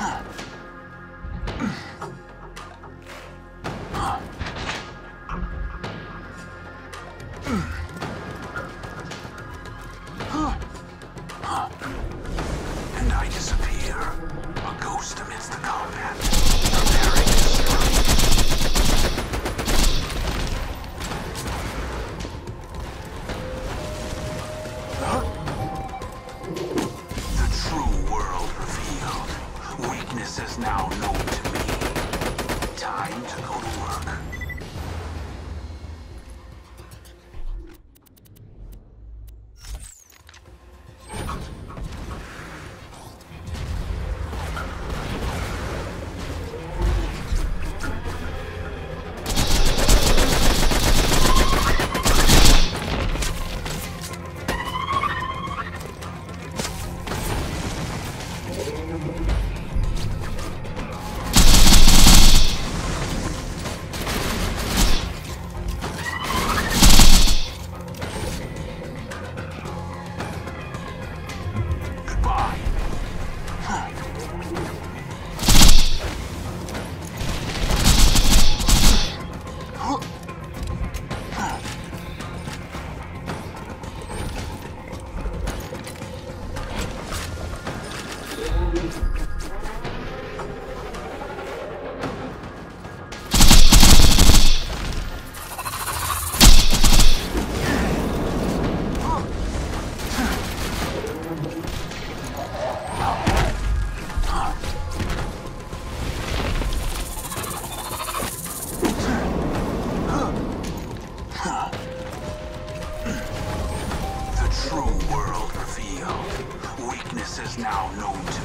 And I disappear. A ghost amidst the combat. Weakness is now known to me. Time to go to work. is now known to